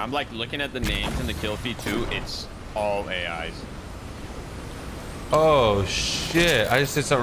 I'm like looking at the names in the kill feed too. It's all AIs. Oh shit! I just did something.